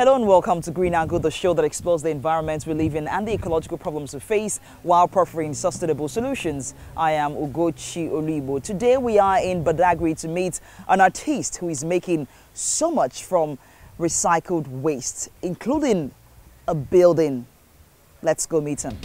Hello and welcome to Green Angle, the show that explores the environment we live in and the ecological problems we face while proffering sustainable solutions. I am Ugochi Oluigbo. Today we are in Badagry to meet an artist who is making so much from recycled waste, including a building. Let's go meet him.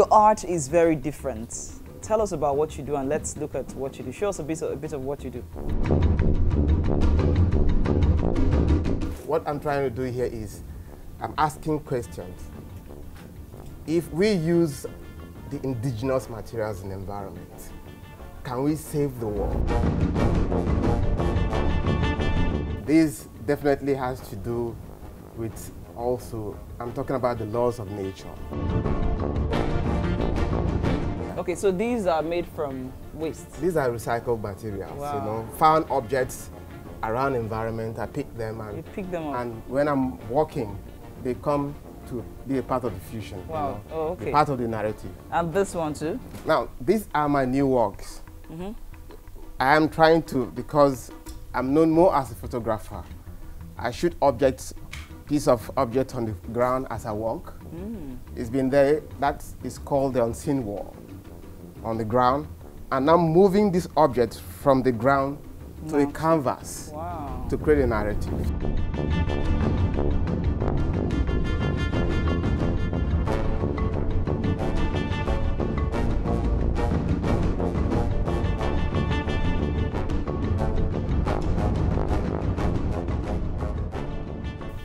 Your art is very different. Tell us about what you do and let's look at what you do. Show us a bit of, a bit of what you do. What I'm trying to do here is I'm asking questions. If we use the indigenous materials in the environment, can we save the world? This definitely has to do with also, I'm talking about the laws of nature. Okay, so these are made from waste. These are recycled materials, Wow. you know, found objects around environment. I pick them and You pick them up. and when I'm walking, they come to be a part of the fusion. you Wow. know, Oh, be okay. part of the narrative. And this one too. Now, these are my new works. Mm-hmm. I am trying to, because I'm known more as a photographer, I shoot objects, piece of object on the ground as I walk. Mm. It's been there, that is called the unseen wall on the ground. And I'm moving this object from the ground to a canvas Wow. to create a narrative.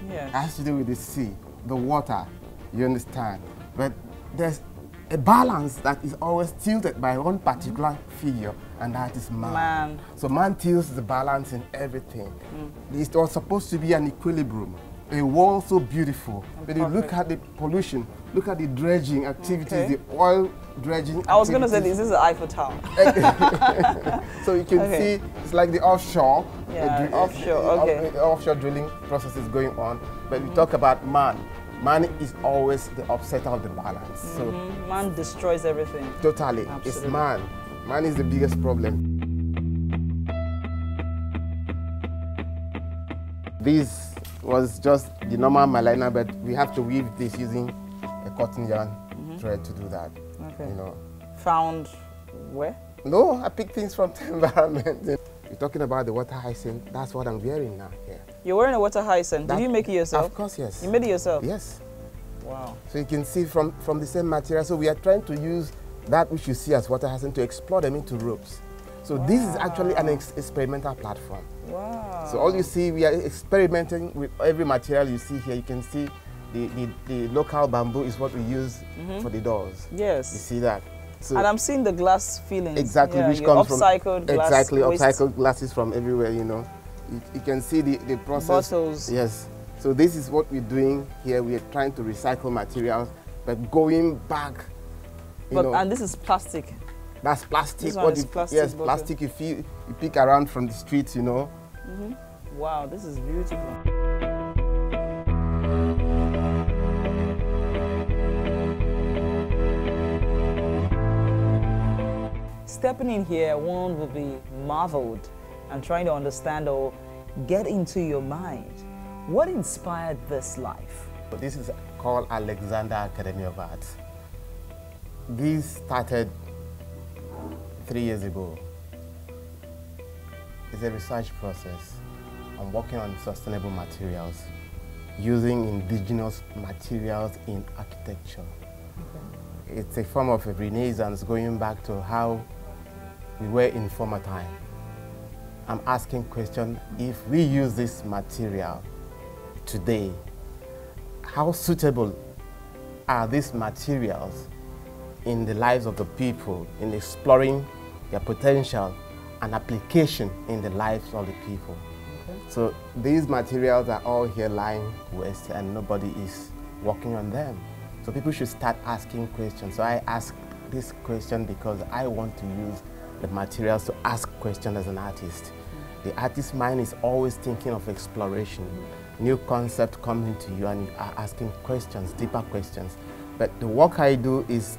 It Yeah. has to do with the sea, the water, you understand. But there's a balance that is always tilted by one particular figure, and that is man. Man. So man tilts the balance in everything. It was supposed to be an equilibrium, a world so beautiful. But you look at the pollution, look at the dredging activities, Okay. the oil dredging. I was going to say this is the Eiffel Tower. So you can Okay. see it's like the offshore. uh, Yeah, dri- offshore, uh, okay. uh, offshore drilling process is going on. But we talk about man. Man is always the upsetter of the balance. So Mhm. Man destroys everything. totally, it's man. Man is the biggest problem. This was just the normal malina, but we have to weave this using a cotton yarn thread to do that. Mm-hmm. Okay. You know. Found where? No, I pick things from the environment. You're talking about the water hyacinth. That's what I'm wearing now. Yeah. You're wearing a water hyacinth. Did you make it yourself? Of course, yes. You made it yourself? Yes. Wow. So you can see from, from the same material. So we are trying to use that which you see as water hyacinth to explore them into ropes. So this is actually an ex- experimental platform. Wow. So all you see, we are experimenting with every material you see here. You can see the, the, the local bamboo is what we use mm-hmm. for the doors. Yes. You see that? So And I'm seeing the glass fillings. exactly yeah, which comes from upcycled glass exactly waste upcycled glasses from everywhere. You know, you, you can see the, the process. bottles. Yes. So this is what we're doing here. We are trying to recycle materials, but going back. But know, and this is plastic. that's plastic. this what is you- plastic yes, bottle. plastic. You feel you pick around from the streets. You know. Mm-hmm. Wow, this is beautiful. Stepping in here, one will be marveled and trying to understand or get into your mind. What inspired this life? This is called Alexander Academy of Arts. This started three years ago. It's a research process. I'm working on sustainable materials, using indigenous materials in architecture. It's a form of a renaissance going back to how we were in former time. I'm asking question, if we use this material today, how suitable are these materials in the lives of the people in exploring their potential and application in the lives of the people. So these materials are all here lying waste and nobody is working on them. So people should start asking questions. So I ask this question because I want to use the materials to ask questions as an artist. The artist's mind is always thinking of exploration. new concept comes into you and you are asking questions, deeper questions. But the work I do is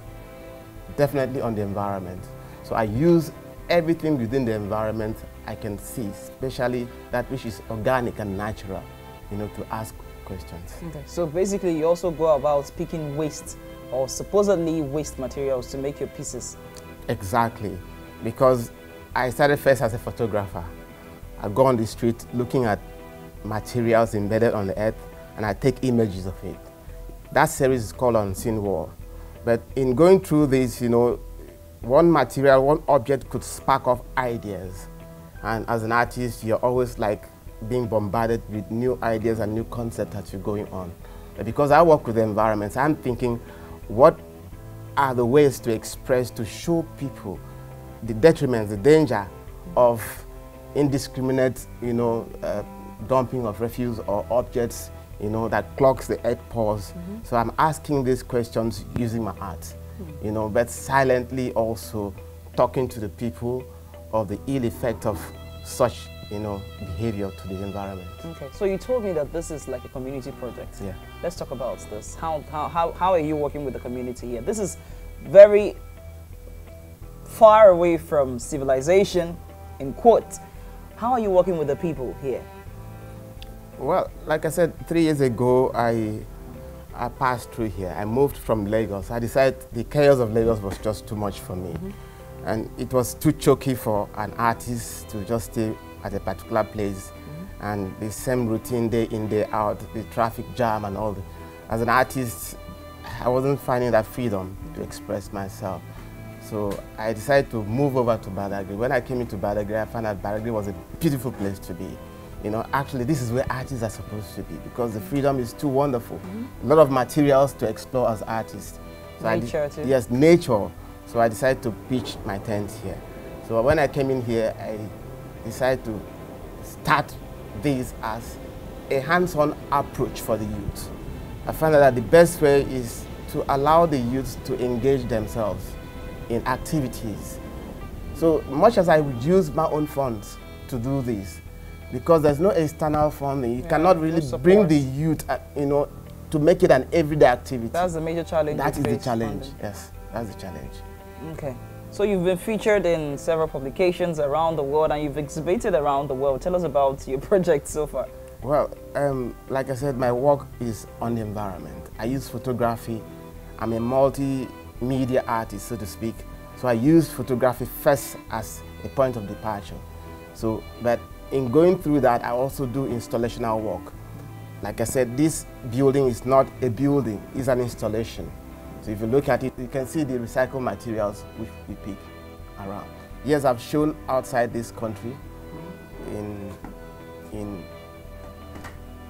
definitely on the environment. So I use everything within the environment I can see, especially that which is organic and natural, you know, to ask questions. Okay. So basically you also go about picking waste or supposedly waste materials to make your pieces. Exactly. Because I started first as a photographer. I go on the street looking at materials embedded on the earth and I take images of it. That series is called Unseen War. But in going through this, you know, one material, one object could spark off ideas. And as an artist, you're always like being bombarded with new ideas and new concepts that you're going on. But because I work with the environments, I'm thinking, what are the ways to express, to show people the detriments, the danger of indiscriminate, you know, uh, dumping of refuse or objects, you know, that clogs the earth pores. Mm -hmm. So I'm asking these questions using my art, mm -hmm. you know, but silently also talking to the people of the ill effect of such, you know, behavior to the environment. Okay, so you told me that this is like a community project. Yeah. Let's talk about this. How, how, how, how are you working with the community here? This is very far away from civilization, in quotes. How are you working with the people here? Well, like I said, three years ago, I, I passed through here. I moved from Lagos. I decided the chaos of Lagos was just too much for me. Mm -hmm. And it was too choky for an artist to just stay at a particular place mm -hmm. and the same routine day in, day out, the traffic jam and all. The, as an artist, I wasn't finding that freedom to express myself. So I decided to move over to Badagry. When I came into Badagry, I found that Badagry was a beautiful place to be. You know, actually, this is where artists are supposed to be because the freedom is too wonderful. Mm -hmm. A lot of materials to explore as artists. So nature, too. Yes, nature. So I decided to pitch my tent here. So when I came in here, I decided to start this as a hands-on approach for the youth. I found that the best way is to allow the youth to engage themselves in activities. So much as I would use my own funds to do this, because there's no external funding, you yeah, cannot really no bring the youth, uh, you know, to make it an everyday activity. That's the major challenge. That is the challenge. Funding. Yes, that's the challenge. Okay. So you've been featured in several publications around the world and you've exhibited around the world. Tell us about your project so far. Well, um, like I said, my work is on the environment. I use photography. I'm a multimedia artist, so to speak. So I use photography first as a point of departure. So, but in going through that, I also do installational work. Like I said, this building is not a building, it's an installation. So if you look at it, you can see the recycled materials which we pick around. Yes, I've shown outside this country in, in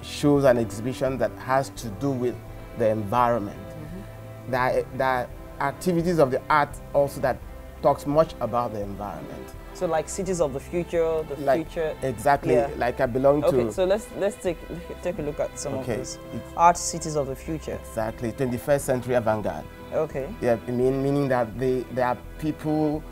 shows and exhibitions that has to do with the environment. Mm -hmm. There, there are activities of the art also that talks much about the environment. So like cities of the future, the like, future. Exactly. Yeah. Like I belong okay, to. Okay, so let's let's take take a look at some okay. of these art cities of the future. Exactly. 21st century avant-garde. Okay. Yeah, mean, meaning that they, there are people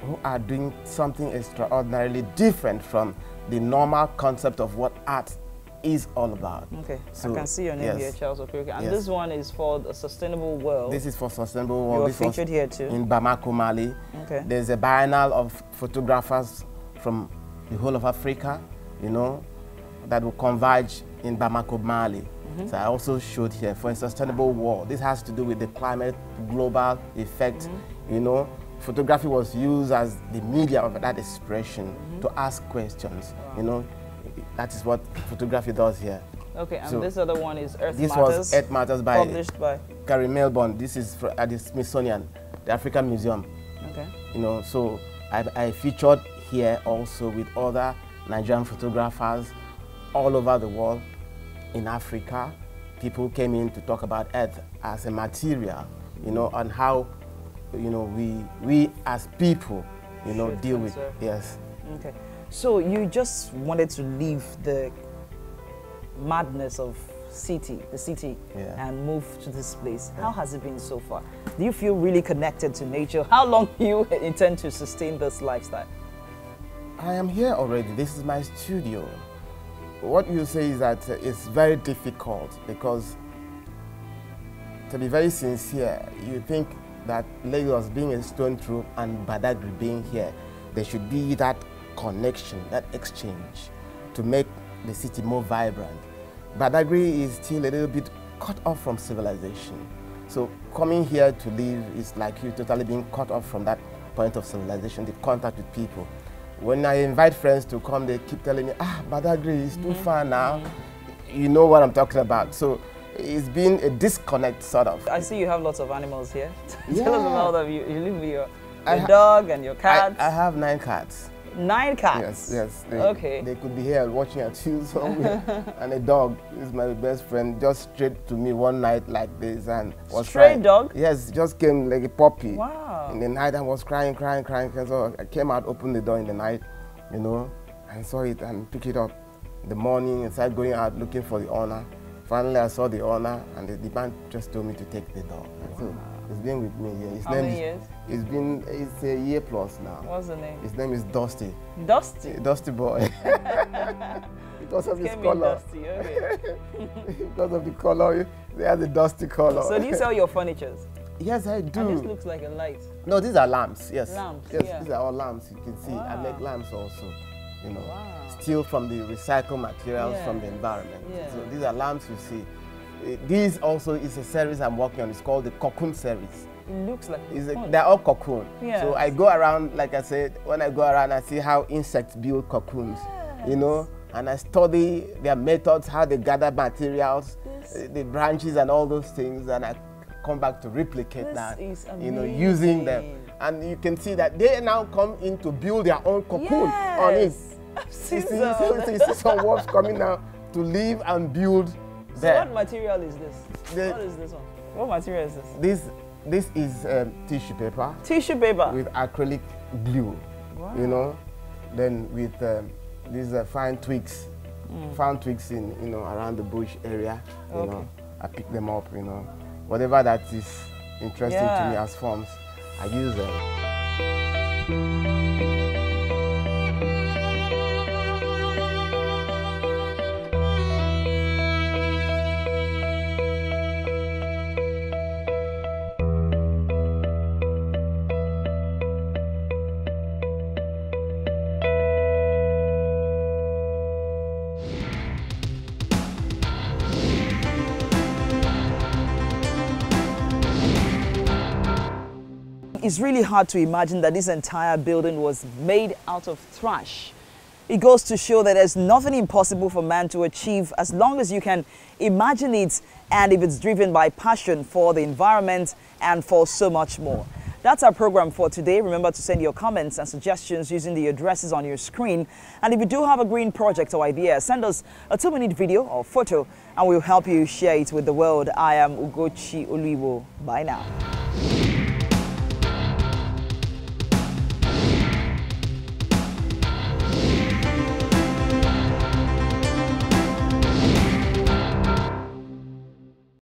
who are doing something extraordinarily different from the normal concept of what art is all about. Okay, so, I can see your name yes. here, Charles Okereke. And yes. this one is for the Sustainable World. This is for Sustainable World. You're featured here too. In Bamako, Mali. Okay. There's a biennial of photographers from the whole of Africa, you know, that will converge in Bamako, Mali. Mm -hmm. So I also showed here for a sustainable world. This has to do with the climate, global effect, mm -hmm. you know. Photography was used as the media of that expression mm -hmm. to ask questions, wow. you know. That is what photography does here. Okay, and so this other one is Earth this Matters. This was Earth Matters by published by Gary Milbourne. This is at the Smithsonian, the African Museum. Okay. You know, so I, I featured here also with other Nigerian photographers all over the world in Africa. People came in to talk about Earth as a material, you know, and how, you know, we we as people, you know, Should deal with yes. Okay. So you just wanted to leave the madness of city, the city, yeah. and move to this place. Yeah. How has it been so far? Do you feel really connected to nature? How long do you intend to sustain this lifestyle? I am here already. This is my studio. what you say is that it's very difficult because, to be very sincere, you think that Lagos being a stone throw and Badagry being here, there should be that connection, that exchange to make the city more vibrant. Badagry is still a little bit cut off from civilization. So coming here to live is like you totally being cut off from that point of civilization, the contact with people. When I invite friends to come, they keep telling me, ah, Badagry is too far now. You know what I'm talking about. So it's been a disconnect, sort of. I see you have lots of animals here. Yeah. Tell us about them. You, you live with your, your dog and your cats. I, I have nine cats. Nine cats? Yes, yes. They, okay. They could be here watching at you somewhere. and a dog is my best friend, just straight to me one night like this and was Stray crying. dog? Yes, just came like a puppy. Wow. In the night and was crying, crying, crying. So oh, I came out, opened the door in the night, you know, and saw it and picked it up. In the morning and started going out looking for the owner. Finally, I saw the owner and the, the man just told me to take the dog. Wow. So He's been with me here. His How name many is, years? It's been it's a year plus now. What's the name? His name is Dusty. Dusty? Dusty boy. because of his color. Dusty, okay. because of the color, they have the dusty color. So do you sell your furniture? Yes, I do. And this looks like a light. No, these are lamps. Yes. Lamps. Yes, yeah. these are all lamps. You can see. Wow. I make lamps also. You know, wow. still from the recycled materials yeah. from the environment. Yeah. So these are lamps you see. This also is a series I'm working on. It's called the Cocoon series. It looks like a, they're all cocoon. Yes. So I go around, like I said, when I go around, I see how insects build cocoons. Yes. You know, and I study their methods, how they gather materials, this. Eh, the branches and all those things, and I come back to replicate this that. you know, using them. And you can see that they now come in to build their own cocoon on it. I've seen you see, so. you see some wasps coming now to live and build so what material is this? The, what is this one? What material is this? This this is um, tissue paper. Tissue paper? With acrylic glue. Wow. You know, then with um, these uh, fine twigs, mm. fine twigs in, you know, around the bush area, you okay. know, I pick them up, you know. Whatever that is interesting yeah. to me as forms, I use them. It's really hard to imagine that this entire building was made out of trash. It goes to show that there's nothing impossible for man to achieve as long as you can imagine it and if it's driven by passion for the environment and for so much more. That's our program for today. Remember to send your comments and suggestions using the addresses on your screen. And if you do have a green project or idea, send us a two-minute video or photo and we'll help you share it with the world. I am Ugochi Oluigbo. Bye now.